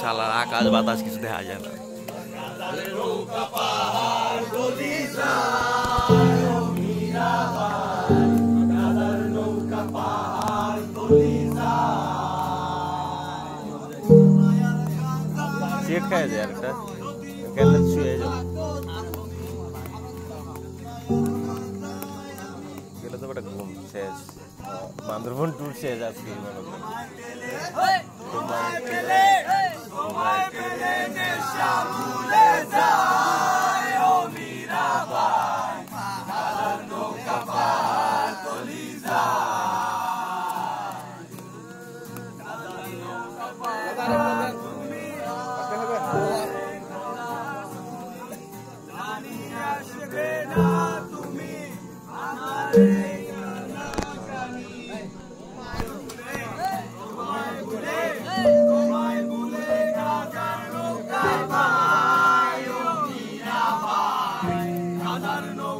শালার আকাশ বাতাস কিছু দেখা যায় না সিগারেট খাওয়া যায় একটা গেলে শুয়ে যাও করে ঘুম শেষ। বান্দরবন ট্যুর শেষ আজকে